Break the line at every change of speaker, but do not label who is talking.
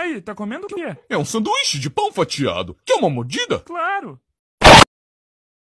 Aí, tá comendo o quê?
É um sanduíche de pão fatiado. Quer uma mordida?
Claro.